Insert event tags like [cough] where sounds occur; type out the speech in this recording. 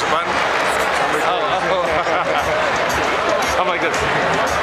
push button. Oh, oh. [laughs] I'm like this.